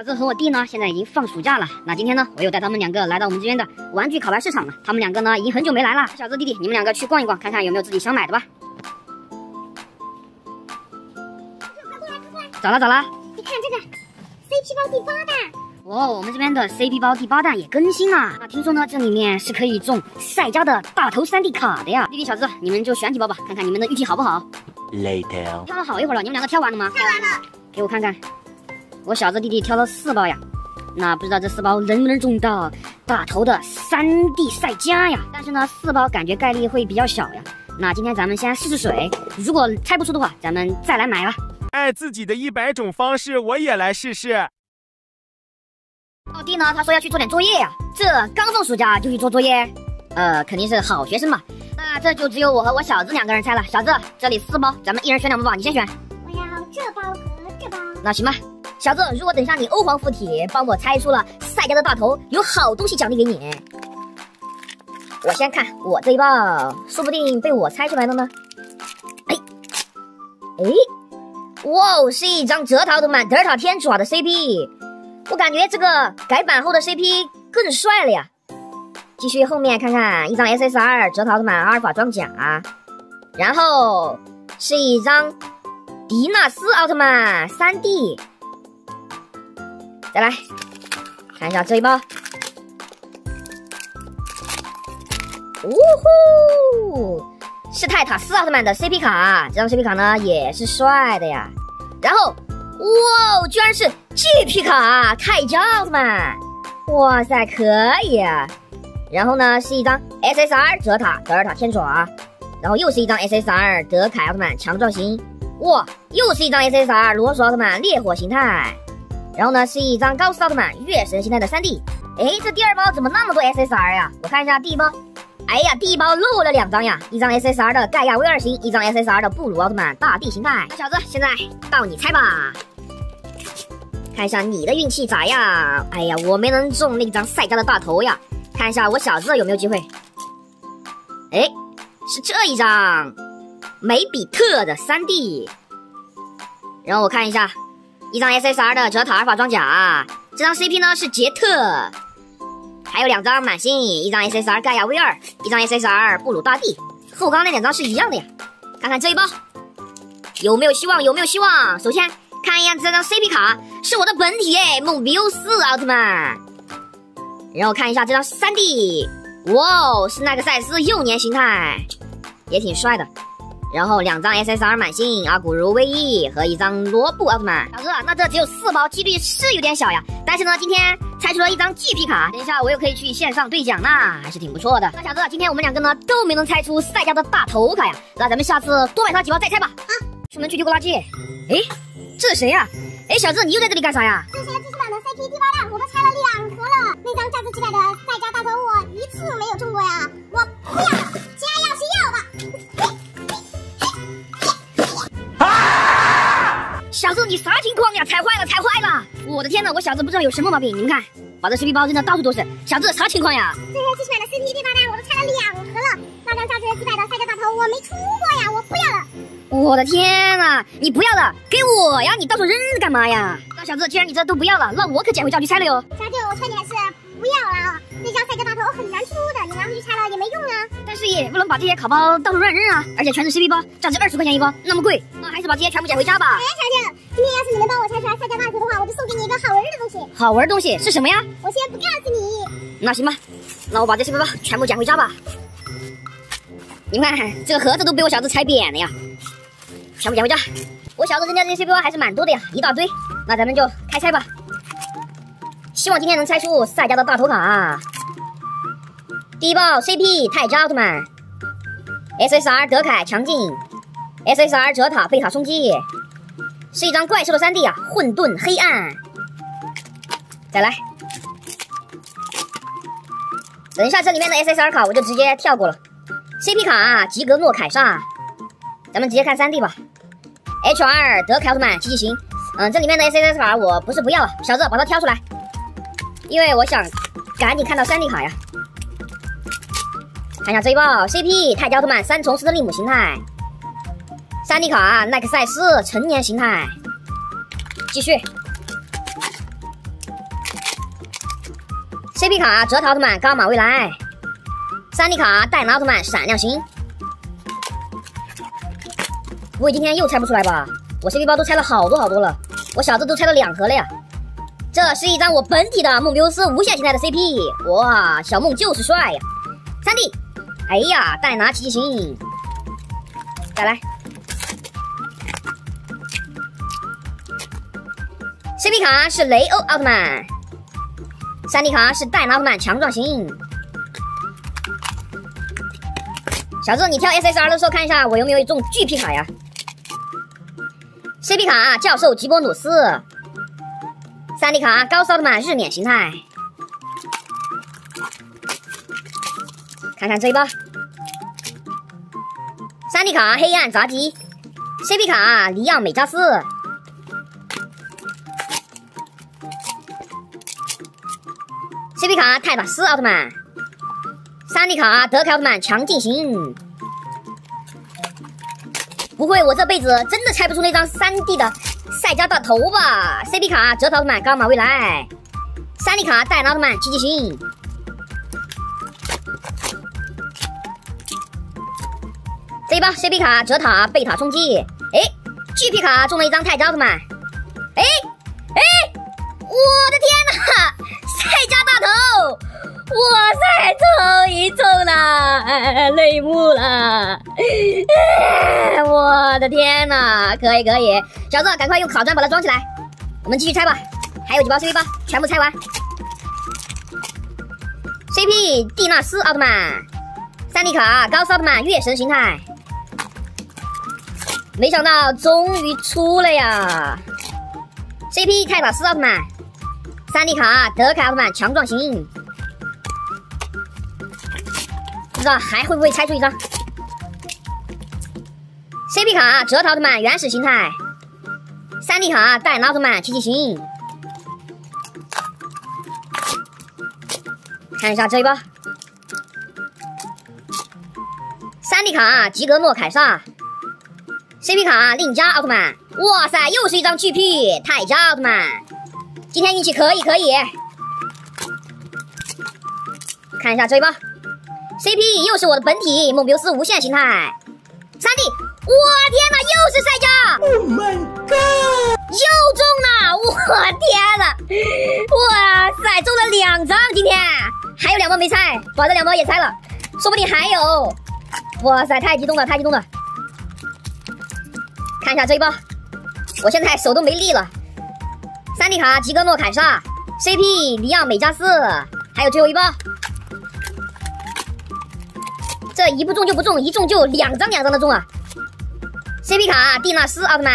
小子和我弟呢，现在已经放暑假了。那今天呢，我又带他们两个来到我们这边的玩具卡牌市场了。他们两个呢，已经很久没来了。小子弟弟，你们两个去逛一逛，看看有没有自己想买的吧。咋了咋了，你看这个 CP 包第八弹。哦，我们这边的 CP 包第八弹也更新了。那听说呢，这里面是可以中赛迦的大头 3D 卡的呀。弟弟小子，你们就选几包吧，看看你们的运气好不好。Later。挑了好一会儿了，你们两个挑完了吗？挑完了。给我看看。我小子弟弟挑了四包呀，那不知道这四包能不能中到大头的三 D 赛迦呀？但是呢，四包感觉概率会比较小呀。那今天咱们先试试水，如果猜不出的话，咱们再来买吧。爱自己的一百种方式，我也来试试。老弟呢？他说要去做点作业呀。这刚放暑假就去做作业，呃，肯定是好学生嘛。那这就只有我和我小子两个人猜了。小子，这里四包，咱们一人选两包吧，你先选。我要这包和这包。那行吧。小子，如果等下你欧皇附体帮我猜出了赛家的大头，有好东西奖励给你。我先看我这一包，说不定被我猜出来了呢。哎，哎，哇，是一张折桃奥特曼德尔塔天爪的 CP，我感觉这个改版后的 CP 更帅了呀。继续后面看看，一张 SSR 折桃奥特曼阿尔法装甲，然后是一张迪纳斯奥特曼 3D。再来看一下这一包，呜呼，是泰塔斯奥特曼的 CP 卡，这张 CP 卡呢也是帅的呀。然后，哇，居然是 GP 卡泰迦奥特曼，哇塞，可以。然后呢，是一张 SSR 泽塔德尔塔天爪，然后又是一张 SSR 德凯奥特曼强壮型，哇，又是一张 SSR 罗索奥特曼烈火形态。然后呢，是一张高斯奥特曼月神形态的 3D。哎，这第二包怎么那么多 SSR 呀？我看一下第一包，哎呀，第一包漏了两张呀，一张 SSR 的盖亚 V 二型，一张 SSR 的布鲁奥特曼大地形态。小子，现在到你猜吧，看一下你的运气咋样？哎呀，我没能中那张赛迦的大头呀，看一下我小子有没有机会。哎，是这一张梅比特的 3D。然后我看一下。一张 SSR 的泽塔阿尔法装甲，这张 CP 呢是杰特，还有两张满星，一张 SSR 盖亚 V 二，一张 SSR 布鲁大帝，和我刚刚那两张是一样的呀。看看这一包有没有希望？有没有希望？首先看一眼这张 CP 卡，是我的本体哎，梦比优斯奥特曼。然后看一下这张 3D，哇哦，是奈克赛斯幼年形态，也挺帅的。然后两张 SSR 满星阿古如 V 和一张罗布奥特曼。小哥，那这只有四包，几率是有点小呀。但是呢，今天拆出了一张 GP 卡，等一下我又可以去线上兑奖啦，还是挺不错的。那小哥，今天我们两个呢都没能拆出赛家的大头卡呀，那咱们下次多买他几包再拆吧。啊，出门去丢个垃圾。哎，这是谁呀？哎，小智，你又在这里干啥呀？这是知识版的 CP 第八弹，我都拆了两盒了。那张价值几百的赛家大头，我一次没有中过呀。我不要小子，你啥情况呀？踩坏了，踩坏了！我的天呐，我小子不知道有什么毛病。你们看，把这 CP 包扔的到处都是。小子，啥情况呀？这些最新买的 CP 第八弹，我都拆了两盒了。那张价值几百的赛车大头，我没出过呀，我不要了。我的天呐，你不要了，给我呀！你到处扔着干嘛呀？那小子，既然你这都不要了，那我可捡回家去拆了哟。小舅，我劝你还是不要了啊！那张赛家大头很难出的，你拿回去拆了也没用啊。但是也不能把这些卡包到处乱扔啊，而且全是 CP 包，价值二十块钱一包，那么贵，那还是把这些全部捡回家吧。哎，小舅，今天要是你能帮我拆出来赛家大头的话，我就送给你一个好玩的东西。好玩的东西是什么呀？我先不告诉你。那行吧，那我把这些背包全部捡回家吧。你们看，这个盒子都被我小子踩扁了呀，全部捡回家。我小子扔掉这些 CP 包还是蛮多的呀，一大堆。那咱们就开拆吧。希望今天能拆出赛迦的大头卡。第一包 CP 泰迦奥特曼，SSR 德凯强劲，SSR 哲塔贝塔冲击，是一张怪兽的 3D 啊，混沌黑暗。再来，等一下这里面的 SSR 卡我就直接跳过了。CP 卡吉格诺凯撒，咱们直接看 3D 吧。HR 德凯奥特曼奇迹型，嗯，这里面的 SSR 卡我不是不要了，小子把它挑出来，因为我想赶紧看到 3D 卡呀。看一下这一包 CP 泰迦奥特曼三重斯特利姆形态，3D 卡奈克赛斯成年形态，继续 CP 卡泽塔奥特曼伽马未来，3D 卡戴拿奥特曼闪亮星。不会今天又拆不出来吧？我 CP 包都拆了好多好多了，我小子都拆了两盒了呀。这是一张我本体的梦比优斯无限形态的 CP，哇，小梦就是帅呀！3D，哎呀，戴拿奇迹星，再来。CP 卡是雷欧奥特曼，3D 卡是戴拿奥特曼强壮型。小智，你跳 SSR 的时候看一下我有没有中巨 P 卡呀？CP 卡教授吉波努斯。3D 卡高斯奥特曼日冕形态，看看这一包。3D 卡黑暗杂技，CP 卡里奥美扎斯，CP 卡泰塔斯奥特曼，3D 卡德凯奥特曼强劲型。不会，我这辈子真的拆不出那张 3D 的。赛迦大头吧，CP 卡泽塔奥特曼伽马未来。三 D 卡戴拿奥特曼奇迹星，这一包 CP 卡泽塔贝塔冲击，哎，GP 卡中了一张泰迦奥特曼，哎，哇塞，终于中了，泪目了。我的天哪，可以可以，小子赶快用卡砖把它装起来，我们继续拆吧，还有几包 CP 包，全部拆完。CP 蒂纳斯奥特曼，3D 卡高斯奥特曼月神形态，没想到终于出了呀！CP 泰塔斯奥特曼，3D 卡德凯奥特曼强壮型，不知道还会不会拆出一张？CP 卡折桃奥特曼原始形态，3D 卡戴拿奥特曼奇迹星，看一下这一包，3D 卡吉格诺凯撒，CP 卡令加奥特曼，哇塞，又是一张 GP 泰迦奥特曼，今天运气可以可以，看一下这一包。，CP 又是我的本体梦比斯无限形态三 d。我天哪，又是赛迦！Oh my god！又中了！我天哪！哇塞，中了两张！今天还有两包没拆，把这两包也拆了，说不定还有。哇塞，太激动了，太激动了！看一下这一包，我现在手都没力了。三 d 卡吉格诺凯撒，CP 里奥美加斯，还有最后一包。这一不中就不中，一中就两张两张的中啊！CP 卡蒂纳斯奥特曼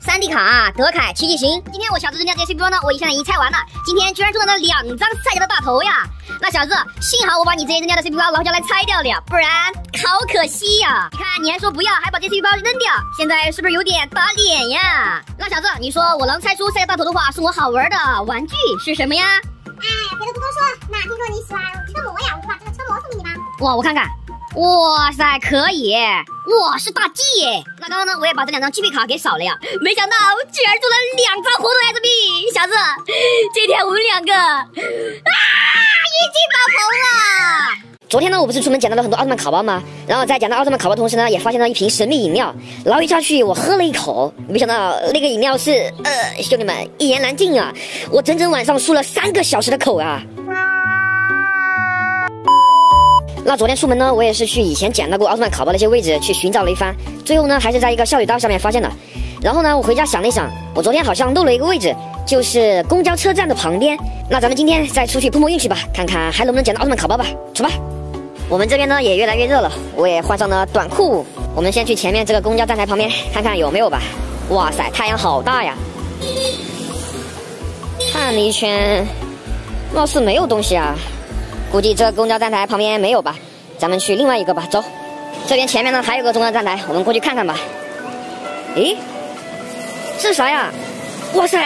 三 D 卡德凯奇迹型。今天我小子扔掉这些 CP 包呢，我现在已经拆完了。今天居然中了那两张赛迦的大头呀！那小子，幸好我把你这些扔掉的 CP 包老家来拆掉了，不然好可惜呀！你看，你还说不要，还把这些 CP 包扔掉，现在是不是有点打脸呀？那小子，你说我能拆出赛迦大头的话，送我好玩的玩具是什么呀？哎，别的不多说，那听说你喜欢车模呀，我就把这个车模送给你吧。哇，我看看。哇塞，可以！哇，是大 G 耶！那刚刚呢，我也把这两张 GP 卡给扫了呀，没想到居然中了两张活动 SP，小子，今天我们两个啊，运气爆棚了！昨天呢，我不是出门捡到了很多奥特曼卡包吗？然后在捡到奥特曼卡包同时呢，也发现了一瓶神秘饮料，捞一下去，我喝了一口，没想到那个饮料是……呃，兄弟们，一言难尽啊！我整整晚上漱了三个小时的口啊！那昨天出门呢，我也是去以前捡到过奥特曼卡包那些位置去寻找了一番，最后呢还是在一个下水道上面发现的。然后呢，我回家想了一想，我昨天好像漏了一个位置，就是公交车站的旁边。那咱们今天再出去碰碰运气吧，看看还能不能捡到奥特曼卡包吧。出吧！我们这边呢也越来越热了，我也换上了短裤。我们先去前面这个公交站台旁边看看有没有吧。哇塞，太阳好大呀！看了一圈，貌似没有东西啊。估计这公交站台旁边没有吧，咱们去另外一个吧。走，这边前面呢还有个公交站台，我们过去看看吧。咦，这是啥呀？哇塞，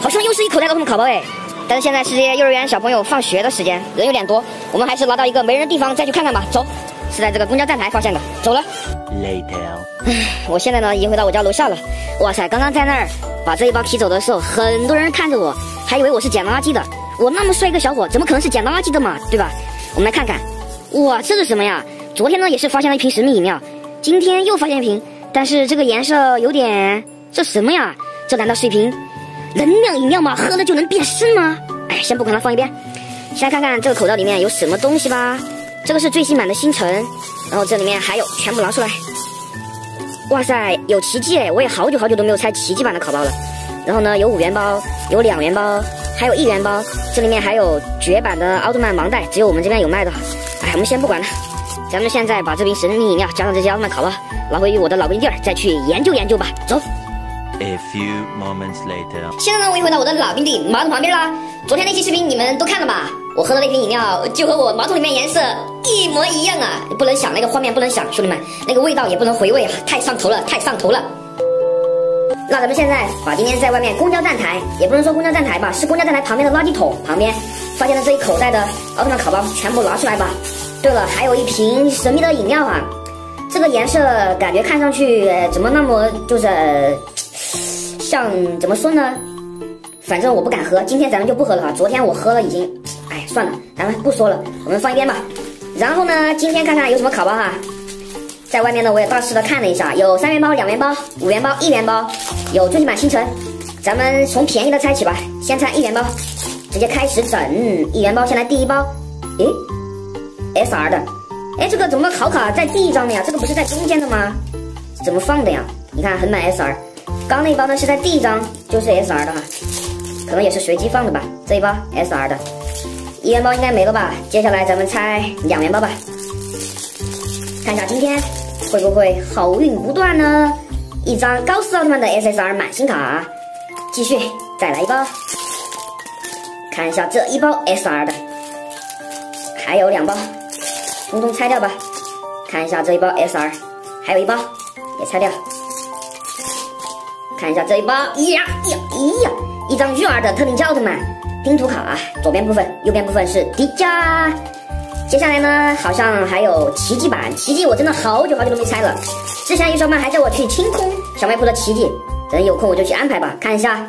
好像又是一口袋的特曼卡包哎。但是现在是些幼儿园小朋友放学的时间，人有点多，我们还是拿到一个没人的地方再去看看吧。走，是在这个公交站台发现的。走了。Later。唉，我现在呢已经回到我家楼下了。哇塞，刚刚在那儿把这一包提走的时候，很多人看着我，还以为我是捡垃圾的。我那么帅一个小伙，怎么可能是捡垃圾的嘛？对吧？我们来看看，哇，这是什么呀？昨天呢也是发现了一瓶神秘饮料，今天又发现一瓶，但是这个颜色有点，这什么呀？这难道是一瓶能量饮料吗？喝了就能变身吗？哎，先不管它，放一边。先来看看这个口罩里面有什么东西吧。这个是最新版的星辰，然后这里面还有，全部拿出来。哇塞，有奇迹哎！我也好久好久都没有拆奇迹版的卡包了。然后呢，有五元包，有两元包，还有一元包。这里面还有绝版的奥特曼盲袋，只有我们这边有卖的。哎，我们先不管了，咱们现在把这瓶神秘饮料加上这些奥特曼卡包，拿回我的老兵地儿，再去研究研究吧。走。A few moments later，现在呢，我又回到我的老兵地马桶旁边啦。昨天那期视频你们都看了吧？我喝的那瓶饮料就和我马桶里面颜色一模一样啊！不能想那个画面，不能想，兄弟们，那个味道也不能回味啊，太上头了，太上头了。那咱们现在把今天在外面公交站台，也不能说公交站台吧，是公交站台旁边的垃圾桶旁边发现的这一口袋的奥特曼卡包全部拿出来吧。对了，还有一瓶神秘的饮料啊，这个颜色感觉看上去怎么那么就是。像怎么说呢？反正我不敢喝，今天咱们就不喝了哈。昨天我喝了，已经，哎，算了，咱们不说了，我们放一边吧。然后呢，今天看看有什么卡包哈。在外面呢，我也大致的看了一下，有三元包、两元包、五元包、一元包，有最新版星辰。咱们从便宜的拆起吧，先拆一元包，直接开始整一元包。先来第一包，诶，S R 的，哎，这个怎么好卡在第一张的呀？这个不是在中间的吗？怎么放的呀？你看，横版 S R。刚那一包呢是在第一张就是 S R 的哈，可能也是随机放的吧。这一包 S R 的，一元包应该没了吧？接下来咱们拆两元包吧，看一下今天会不会好运不断呢？一张高斯奥特曼的 S S R 满星卡，继续再来一包，看一下这一包 S R 的，还有两包，通通拆掉吧。看一下这一包 S R，还有一包也拆掉。看一下这一包，呀呀呀！一张育儿的特定奥特曼拼图卡，左边部分，右边部分是迪迦。接下来呢，好像还有奇迹版，奇迹我真的好久好久都没拆了。之前有小伙伴还叫我去清空小卖铺的奇迹，等有空我就去安排吧。看一下，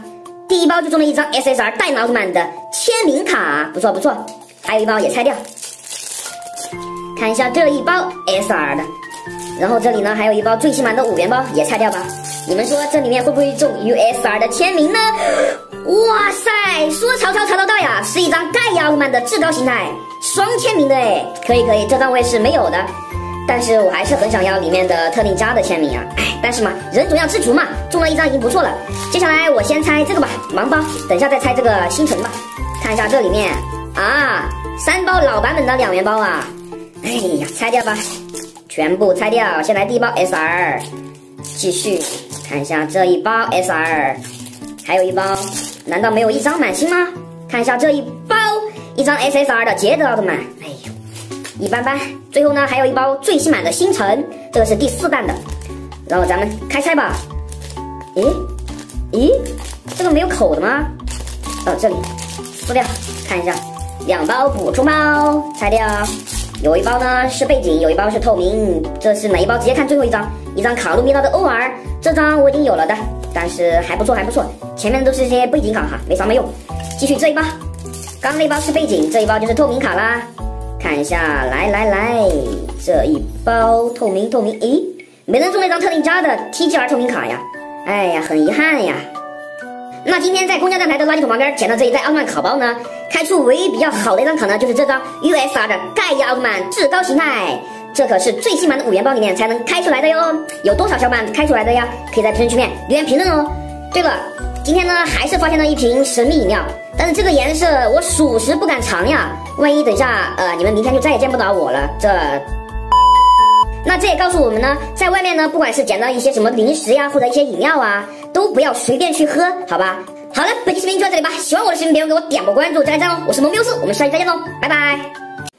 第一包就中了一张 SSR 戴拿奥特曼的签名卡，不错不错。还有一包也拆掉。看一下这一包 SR 的，然后这里呢还有一包最新版的五元包，也拆掉吧。你们说这里面会不会中 USR 的签名呢？哇塞，说曹操曹操到呀，是一张盖亚奥特曼的至高形态双签名的哎，可以可以，这张我也是没有的，但是我还是很想要里面的特定家的签名啊，哎，但是嘛，人总要知足嘛，中了一张已经不错了。接下来我先拆这个吧，盲包，等一下再拆这个星辰吧。看一下这里面啊，三包老版本的两元包啊，哎呀，拆掉吧，全部拆掉，先来第一包 SR，继续。看一下这一包 S R，还有一包，难道没有一张满星吗？看一下这一包，一张 S S R 的捷德奥特曼，哎呦，一般般。最后呢，还有一包最新版的星辰，这个是第四弹的。然后咱们开拆吧。咦，咦，这个没有口的吗？哦，这里撕掉，看一下，两包补充包，拆掉。有一包呢是背景，有一包是透明，这是哪一包？直接看最后一张，一张卡路米拉的 O R，这张我已经有了的，但是还不错还不错，前面都是些背景卡哈，没啥没用。继续这一包，刚那包是背景，这一包就是透明卡啦。看一下，来来来，这一包透明透明，咦，没能中那张特定家的 T G R 透明卡呀，哎呀，很遗憾呀。那今天在公交站台的垃圾桶旁边捡到这一袋奥特曼卡包呢？开出唯一比较好的一张卡呢，就是这张 USR 的盖亚奥特曼至高形态，这可是最新版的五元包里面才能开出来的哟。有多少小伙伴开出来的呀？可以在评论区面留言评论哦。对了，今天呢还是发现了一瓶神秘饮料，但是这个颜色我属实不敢尝呀，万一等一下呃你们明天就再也见不到我了，这。那这也告诉我们呢，在外面呢，不管是捡到一些什么零食呀，或者一些饮料啊，都不要随便去喝，好吧？好了，本期视频就到这里吧。喜欢我的视频，别忘给我点个关注、加个赞哦。我是萌喵斯，我们下期再见喽，拜拜。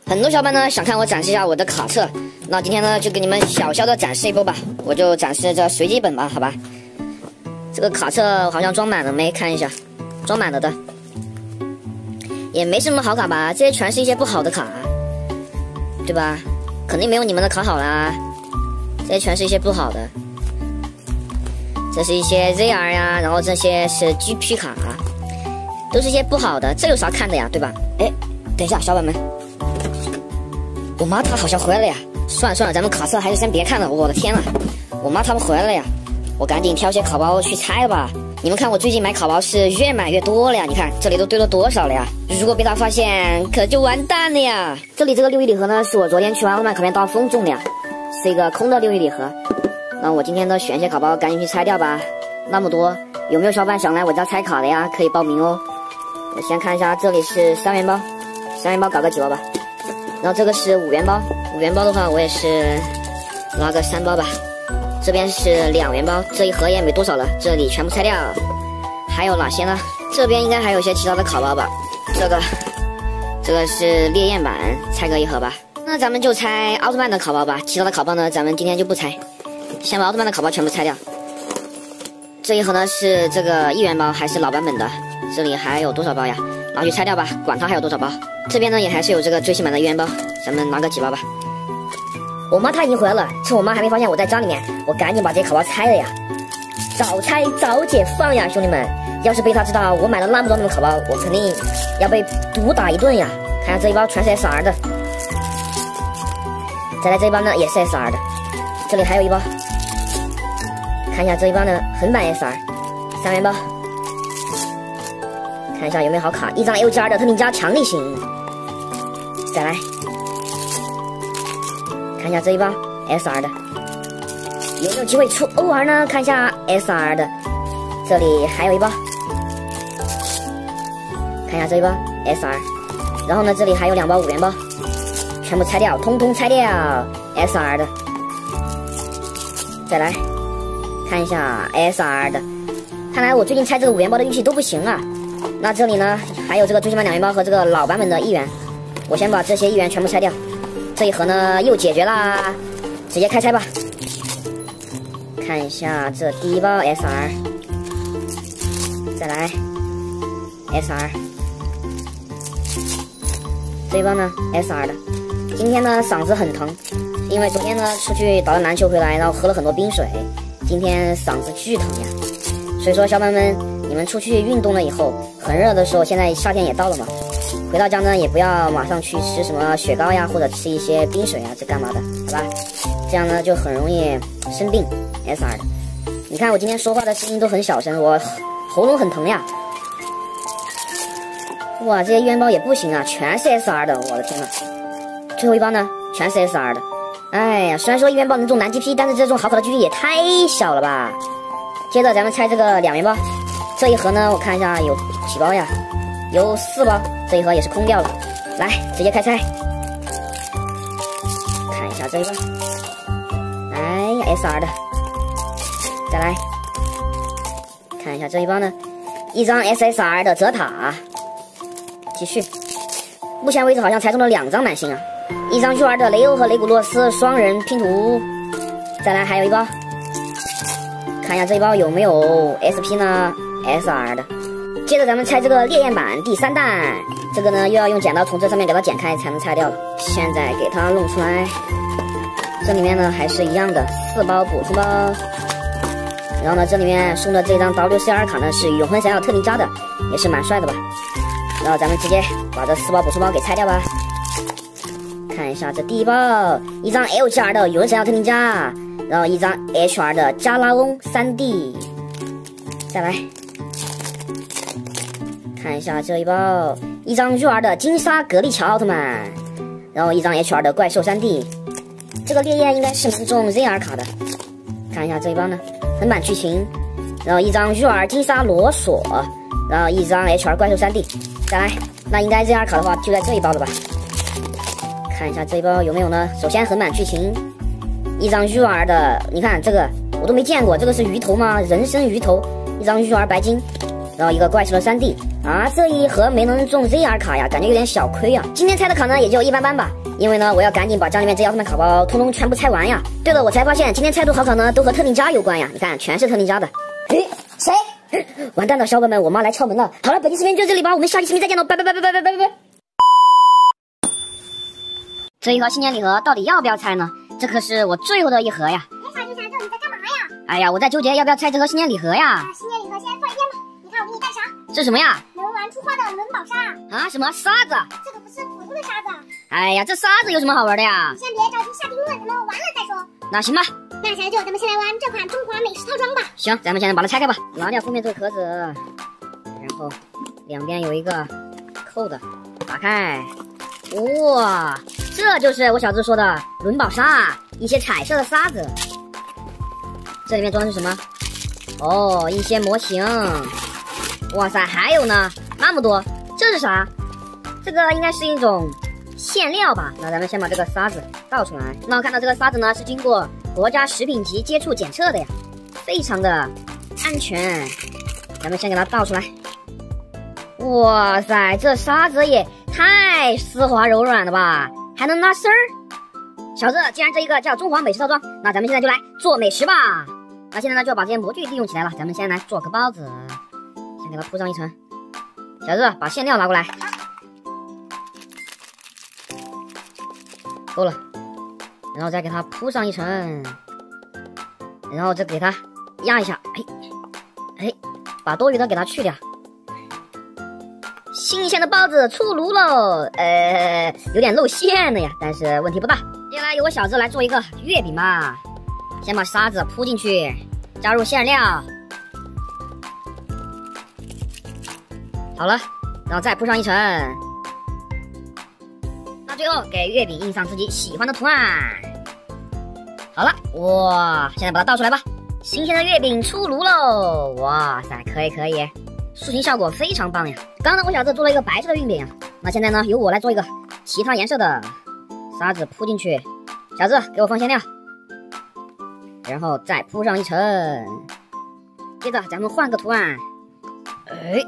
很多小伙伴呢想看我展示一下我的卡册，那今天呢就给你们小小的展示一波吧。我就展示这随机本吧，好吧？这个卡册好像装满了没？看一下，装满了的，也没什么好卡吧？这些全是一些不好的卡，对吧？肯定没有你们的卡好啦，这些全是一些不好的，这是一些 ZR 呀，然后这些是 GP 卡，都是一些不好的，这有啥看的呀，对吧？哎，等一下，小伙伴们，我妈她好像回来了呀。算了算了，咱们卡册还是先别看了。我的天呐，我妈他们回来了呀！我赶紧挑些卡包去拆吧。你们看，我最近买卡包是越买越多了呀。你看这里都堆了多少了呀？如果被他发现，可就完蛋了呀！这里这个六一礼盒呢，是我昨天去奥特曼卡片刀锋中的呀，是一个空的六一礼盒。那我今天呢，选一些卡包赶紧去拆掉吧。那么多，有没有小伙伴想来我家拆卡的呀？可以报名哦。我先看一下，这里是三元包，三元包搞个几包吧。然后这个是五元包，五元包的话我也是拿个三包吧。这边是两元包，这一盒也没多少了，这里全部拆掉。还有哪些呢？这边应该还有些其他的卡包吧。这个，这个是烈焰版，拆个一盒吧。那咱们就拆奥特曼的卡包吧，其他的卡包呢，咱们今天就不拆。先把奥特曼的卡包全部拆掉。这一盒呢是这个一元包，还是老版本的？这里还有多少包呀？拿去拆掉吧，管它还有多少包。这边呢也还是有这个最新版的一元包，咱们拿个几包吧。我妈她已经回来了，趁我妈还没发现我在家里面，我赶紧把这些卡包拆了呀。早拆早解放呀，兄弟们！要是被她知道我买了那么多那种卡包，我肯定要被毒打一顿呀。看下这一包全是 SR 的，再来这一包呢也是 SR 的，这里还有一包，看一下这一包呢横版 SR，三元包。看一下有没有好卡，一张 LGR 的特定加强力型，再来看一下这一包 SR 的，有没有机会出 OR 呢？看一下 SR 的，这里还有一包，看一下这一包 SR，然后呢这里还有两包五元包，全部拆掉，通通拆掉 SR 的，再来看一下 SR 的，看来我最近拆这个五元包的运气都不行啊。那这里呢，还有这个最起码两元包和这个老版本的一元，我先把这些一元全部拆掉。这一盒呢又解决啦，直接开拆吧。看一下这第一包 SR，再来 SR，这一包呢 SR 的。今天呢嗓子很疼，因为昨天呢出去打了篮球回来，然后喝了很多冰水，今天嗓子巨疼呀。所以说，小伙伴们。你们出去运动了以后，很热的时候，现在夏天也到了嘛。回到家呢，也不要马上去吃什么雪糕呀，或者吃一些冰水啊，这干嘛的？好吧，这样呢就很容易生病。SR 的，你看我今天说话的声音都很小声，我喉咙很疼呀。哇，这些一元包也不行啊，全是 SR 的，我的天呐。最后一包呢，全是 SR 的。哎呀，虽然说一元包能中蓝 GP，但是这种好卡的几率也太小了吧。接着咱们拆这个两元包。这一盒呢，我看一下有几包呀？有四包，这一盒也是空掉了。来，直接开拆，看一下这一包。哎呀，SR 的，再来。看一下这一包呢，一张 SSR 的泽塔，继续。目前为止好像才中了两张满星啊，一张 UR 的雷欧和雷古洛斯双人拼图，再来还有一包，看一下这一包有没有 SP 呢？SR 的，接着咱们拆这个烈焰版第三弹，这个呢又要用剪刀从这上面给它剪开才能拆掉了。现在给它弄出来，这里面呢还是一样的四包补充包，然后呢这里面送的这张 WCR 卡呢是永恒闪耀特定加的，也是蛮帅的吧。然后咱们直接把这四包补充包给拆掉吧。看一下这第一包，一张 LGR 的永恒闪耀特定加，然后一张 HR 的加拉翁 3D，再来。看一下这一包，一张 UR 的金沙格力乔奥特曼，然后一张 HR 的怪兽 3D，这个烈焰应该是能中 ZR 卡的。看一下这一包呢，横版剧情，然后一张 UR 金沙罗索，然后一张 HR 怪兽 3D，再来，那应该 ZR 卡的话就在这一包了吧？看一下这一包有没有呢？首先横版剧情，一张 UR 的，你看这个我都没见过，这个是鱼头吗？人参鱼头，一张 UR 白金。然后一个怪兽的三 D 啊，这一盒没能中 ZR 卡呀，感觉有点小亏啊。今天拆的卡呢也就一般般吧，因为呢我要赶紧把家里面这奥特曼卡包通通全部拆完呀。对了，我才发现今天拆多好卡呢都和特定家有关呀，你看全是特定家的。诶，谁？完蛋了，小伙伴们，我妈来敲门了。好了，本期视频就这里吧，我们下期视频再见喽，拜拜拜拜拜拜拜拜。这一盒新年礼盒到底要不要拆呢？这可是我最后的一盒呀。哎，傻逼傻舅，你在干嘛呀？哎呀，我在纠结要不要拆这盒新年礼盒呀。新年这什么呀？能玩玩出花的轮宝沙，啊？什么沙子？这可不是普通的沙子。哎呀，这沙子有什么好玩的呀？先别着急下定论，咱们玩了再说。那行吧，那小舅，咱们先来玩这款中华美食套装吧。行，咱们现在把它拆开吧，拿掉后面这个壳子，然后两边有一个扣的，打开。哇，这就是我小智说的轮宝沙，一些彩色的沙子。这里面装的是什么？哦，一些模型。哇塞，还有呢，那么多，这是啥？这个应该是一种馅料吧？那咱们先把这个沙子倒出来。那我看到这个沙子呢，是经过国家食品级接触检测的呀，非常的安全。咱们先给它倒出来。哇塞，这沙子也太丝滑柔软了吧，还能拉丝儿。小子，既然这一个叫中华美食套装，那咱们现在就来做美食吧。那现在呢，就把这些模具利用起来了。咱们先来做个包子，给它铺上一层。小智，把馅料拿过来，够了。然后再给它铺上一层，然后再给它压一下，哎，哎，把多余的给它去掉。新鲜的包子出炉喽，呃，有点露馅了呀，但是问题不大。接下来由我小智来做一个月饼吧。先把沙子铺进去，加入馅料，好了，然后再铺上一层。那最后给月饼印上自己喜欢的图案。好了，哇，现在把它倒出来吧。新鲜的月饼出炉喽！哇塞，可以可以，塑形效果非常棒呀。刚刚我小智做了一个白色的月饼，那现在呢，由我来做一个其他颜色的。沙子铺进去，小智给我放馅料。然后再铺上一层，接着咱们换个图案，哎，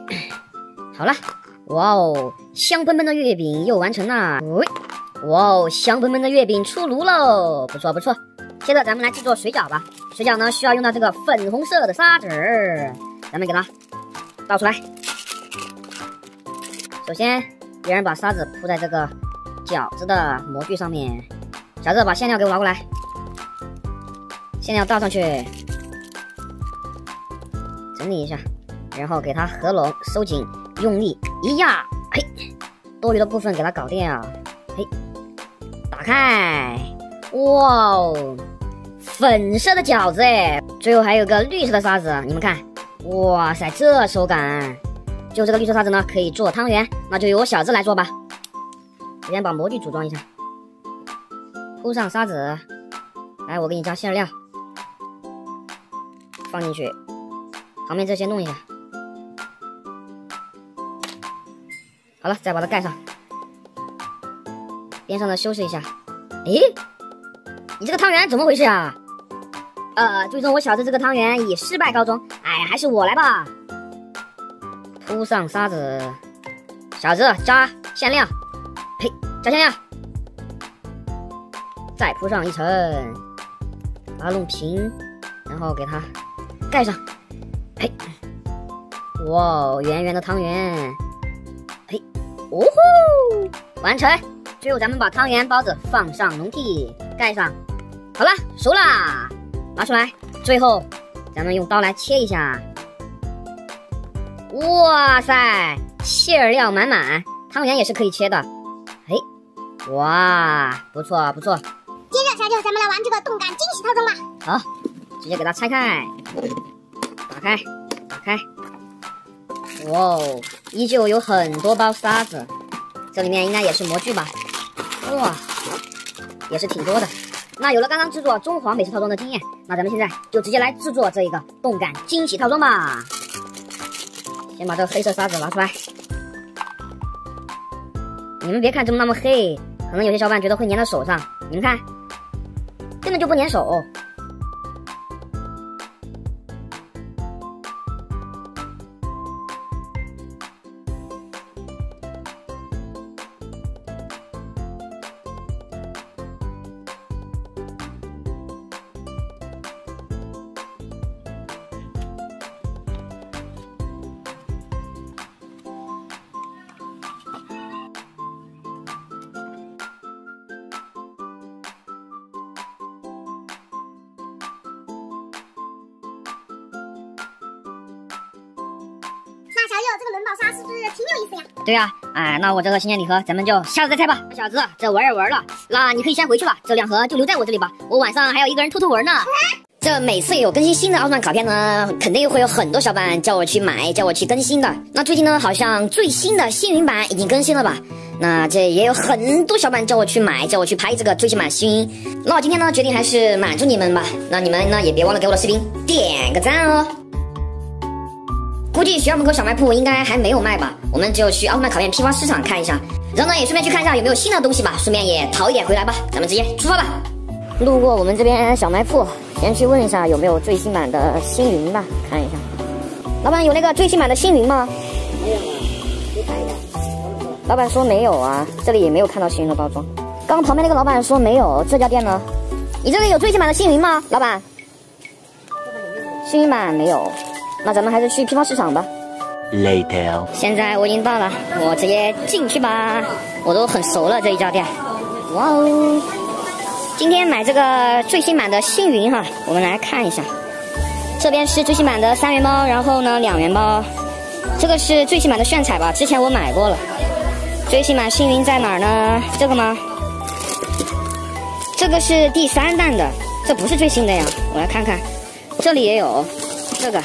好了，哇哦，香喷喷的月饼又完成了，喂，哇哦，香喷喷的月饼出炉喽，不错不错。接着咱们来制作水饺吧，水饺呢需要用到这个粉红色的沙子，咱们给它倒出来。首先，别人把沙子铺在这个饺子的模具上面，小智把馅料给我拿过来。馅料倒上去，整理一下，然后给它合拢，收紧，用力一压，嘿，多余的部分给它搞掉，嘿，打开，哇哦，粉色的饺子哎，最后还有个绿色的沙子，你们看，哇塞，这手感，就这个绿色沙子呢，可以做汤圆，那就由我小子来做吧。先把模具组装一下，铺上沙子，来，我给你加馅料。放进去，旁边这些弄一下，好了，再把它盖上，边上的修饰一下。诶，你这个汤圆怎么回事啊？呃，最终我小子这个汤圆以失败告终。哎，还是我来吧。铺上沙子，小子加馅料，呸，加馅料，再铺上一层，把它弄平，然后给它。盖上，嘿，哇，圆圆的汤圆，哦呼，完成。最后咱们把汤圆包子放上笼屉，盖上，好了，熟啦，拿出来。最后，咱们用刀来切一下。哇塞，馅料满满，汤圆也是可以切的。哎，哇，不错不错。接着，小舅，咱们来玩这个动感惊喜套装吧。好，直接给它拆开。打开，打开，哇哦，依旧有很多包沙子，这里面应该也是模具吧？哇，也是挺多的。那有了刚刚制作中华美食套装的经验，那咱们现在就直接来制作这一个动感惊喜套装吧。先把这个黑色沙子拿出来，你们别看这么那么黑，可能有些小伙伴觉得会粘到手上，你们看，根本就不粘手。对呀、哎，那我这个新年礼盒咱们就下次再拆吧。小子，这玩也玩了，那你可以先回去吧，这两盒就留在我这里吧，我晚上还要一个人偷偷玩呢。这每次有更新新的奥特曼卡片呢，肯定会有很多小伙伴叫我去买，叫我去更新的。那最近呢，好像最新的星云版已经更新了吧？那这也有很多小伙伴叫我去买，叫我去拍这个最新版星云。那我今天呢，决定还是满足你们吧。那你们呢，也别忘了给我的视频点个赞哦。估计学校门口小卖铺应该还没有卖吧，我们就去奥特曼考验批发市场看一下，然后呢也顺便去看一下有没有新的东西吧，顺便也淘一点回来吧。咱们直接出发吧。路过我们这边小卖铺，先去问一下有没有最新版的星云吧，看一下。老板有那个最新版的星云吗？没有啊，你看一下。老板说没有啊，这里也没有看到星云的包装。刚刚旁边那个老板说没有，这家店呢？你这里有最新版的星云吗，老板？星云版没有，那咱们还是去批发市场吧。Later. 现在我已经到了，我直接进去吧。我都很熟了这一家店。哇哦！今天买这个最新版的星云哈，我们来看一下。这边是最新版的三元包，然后呢两元包。这个是最新版的炫彩吧？之前我买过了。最新版星云在哪儿呢？这个吗？这个是第三弹的，这不是最新的呀。我来看看，这里也有这个。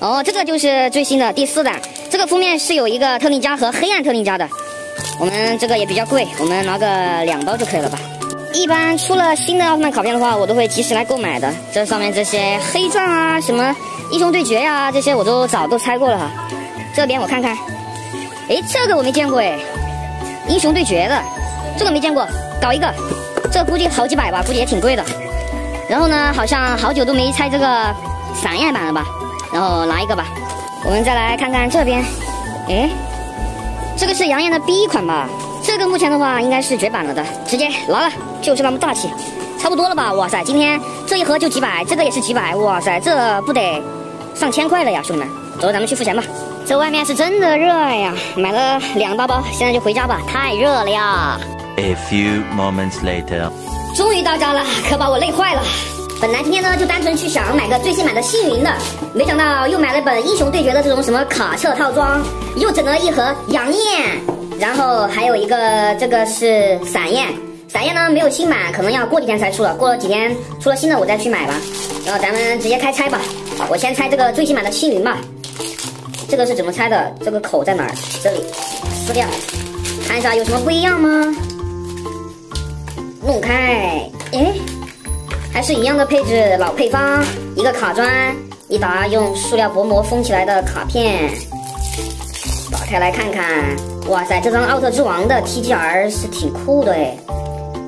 哦，这个就是最新的第四弹，这个封面是有一个特令迦和黑暗特令迦的。我们这个也比较贵，我们拿个两包就可以了吧？一般出了新的奥特曼卡片的话，我都会及时来购买的。这上面这些黑钻啊，什么英雄对决呀、这些我都早都拆过了哈。这边我看看，诶，这个我没见过诶，英雄对决的，这个没见过，搞一个，这估计好几百吧，估计也挺贵的。然后呢，好像好久都没拆这个闪焰版了吧？然后拿一个吧。我们再来看看这边，诶，这个是杨艳的 B 款吧？这个目前的话应该是绝版了的，直接拿了，就是那么大气，差不多了吧？哇塞，今天这一盒就几百，这个也是几百，哇塞，这不得上千块了呀，兄弟们！走，咱们去付钱吧。这外面是真的热呀，买了两大包，现在就回家吧，太热了呀。A few moments later. 终于到家了，可把我累坏了。本来今天呢就单纯去想买个最新版的星云的，没想到又买了本英雄对决的这种什么卡册套装，又整了一盒杨艳，然后还有一个这个是散焰，散焰呢没有新版，可能要过几天才出了，过了几天出了新的我再去买吧。然后咱们直接开拆吧，我先拆这个最新版的星云吧。这个是怎么拆的？这个口在哪儿？这里，撕掉，看一下有什么不一样吗？弄开，诶，还是一样的配置，老配方，一个卡砖，一沓用塑料薄膜封起来的卡片。打开来看看，哇塞，这张奥特之王的 TGR 是挺酷的诶。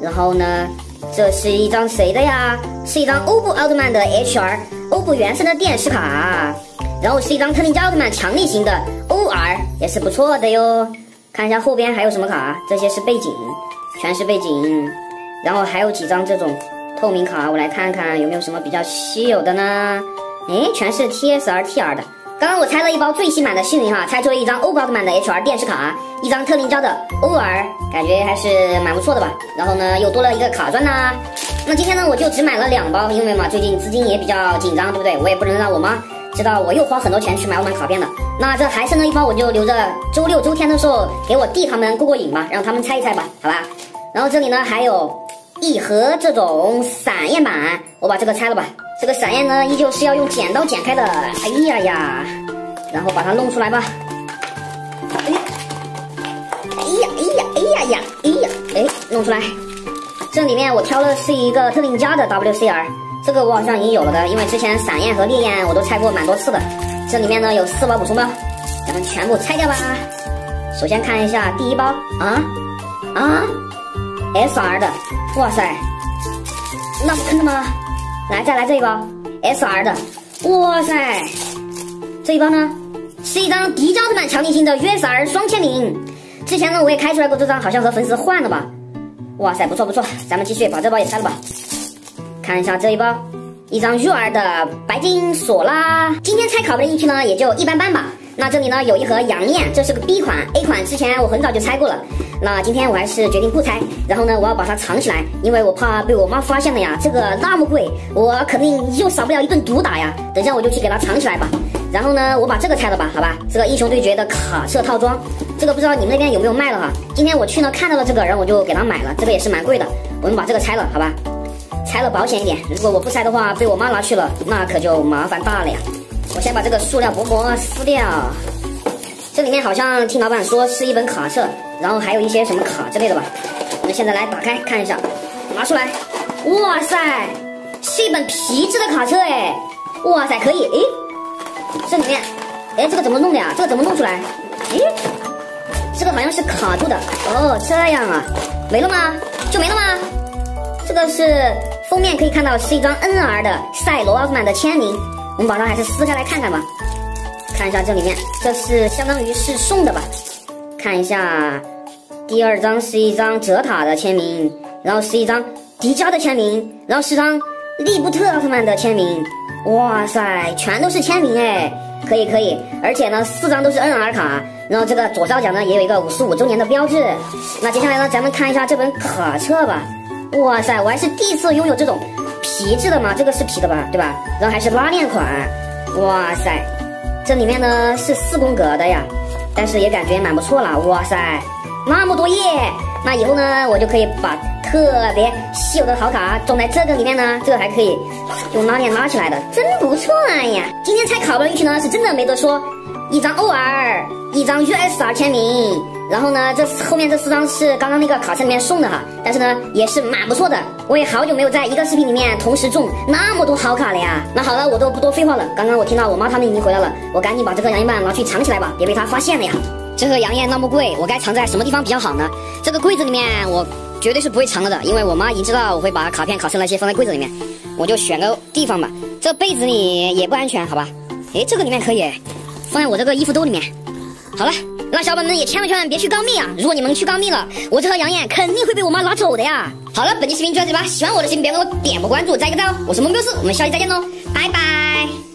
然后呢，这是一张谁的呀？是一张欧布奥特曼的 HR，欧布原生的电视卡。然后是一张特令加奥特曼强力型的 OR，也是不错的哟。看一下后边还有什么卡，这些是背景，全是背景。然后还有几张这种透明卡，我来看看有没有什么比较稀有的呢？诶，全是 TSR TR 的。刚刚我拆了一包最新版的幸运哈，拆出了一张欧布奥特曼的 HR 电视卡，一张特林胶的 OR，感觉还是蛮不错的吧。然后呢，又多了一个卡砖呐、那今天呢，我就只买了两包，因为嘛，最近资金也比较紧张，对不对？我也不能让我妈知道我又花很多钱去买奥特曼卡片了。那这还剩的一包，我就留着周六周天的时候给我弟他们过过瘾吧，让他们猜一猜吧，好吧？然后这里呢还有一盒这种闪焰版，我把这个拆了吧。这个闪焰呢，依旧是要用剪刀剪开的。哎呀呀，然后把它弄出来吧。哎呀，哎呀，哎呀，哎呀呀，哎呀，哎，弄出来。这里面我挑的是一个特令加的 WCR，这个我好像已经有了的，因为之前闪焰和烈焰我都拆过蛮多次的。这里面呢有四包补充包，咱们全部拆掉吧。首先看一下第一包啊啊，SR 的，哇塞，那不坑的吗？来，再来这一包 SR 的，哇塞，这一包呢是一张迪迦奥特曼强力型的 USR 双签名。之前呢我也开出来过这张，好像和粉丝换了吧？哇塞，不错不错，咱们继续把这包也拆了吧。看一下这一包，一张 UR 的白金索拉。今天拆卡的运气呢也就一般般吧。那这里呢有一盒杨艳，这是个 B 款，A 款之前我很早就拆过了。那今天我还是决定不拆，然后呢我要把它藏起来，因为我怕被我妈发现了呀。这个那么贵，我肯定又少不了一顿毒打呀。等下我就去给它藏起来吧。然后呢，我把这个拆了吧，好吧？这个英雄对决的卡册套装，这个不知道你们那边有没有卖了哈？今天我去呢看到了这个，然后我就给他买了，这个也是蛮贵的。我们把这个拆了，好吧？拆了保险一点，如果我不拆的话，被我妈拿去了，那可就麻烦大了呀。我先把这个塑料薄膜撕掉。这里面好像听老板说是一本卡册，然后还有一些什么卡之类的吧。我们现在来打开看一下，拿出来，哇塞，是一本皮质的卡册哎，哇塞，可以诶。这里面，哎，这个怎么弄的呀？这个怎么弄出来？诶，这个好像是卡住的哦，这样啊，没了吗？就没了吗？这个是封面可以看到是一张 NR 的赛罗奥特曼的签名，我们把它还是撕开来看看吧。看一下这里面，这是相当于是送的吧？看一下，第二张是一张泽塔的签名，然后是一张迪迦的签名，然后是张利布特奥特曼的签名。哇塞，全都是签名哎，可以可以，而且呢，四张都是 NR 卡，然后这个左上角呢也有一个五十五周年的标志。那接下来呢，咱们看一下这本卡册吧。哇塞，我还是第一次拥有这种皮质的嘛，这个是皮的吧，对吧？然后还是拉链款。哇塞。这里面呢是四宫格的呀，但是也感觉蛮不错了。哇塞，那么多页，那以后呢我就可以把特别稀有的好卡装在这个里面呢，这个还可以用拉链拉起来的，真不错呀。今天拆卡包运气呢是真的没得说，一张 OR，一张 USR 签名。然后呢，这后面这四张是刚刚那个卡册里面送的哈，但是呢也是蛮不错的。我也好久没有在一个视频里面同时中那么多好卡了呀。那好了，我都不多废话了。刚刚我听到我妈他们已经回来了，我赶紧把这个洋烟棒拿去藏起来吧，别被他发现了呀。这个洋烟那么贵，我该藏在什么地方比较好呢？这个柜子里面我绝对是不会藏了的，因为我妈已经知道我会把卡片、卡册那些放在柜子里面。我就选个地方吧，这被子里也不安全，好吧？诶，这个里面可以，放在我这个衣服兜里面。好了。那小伙伴们也千万千万别去告密啊！如果你们去告密了，我这盒杨艳肯定会被我妈拿走的呀。好了，本期视频就到这里吧，喜欢我的视频别忘了点个关注，加一个赞哦。我是萌哥斯，我们下期再见喽，拜拜。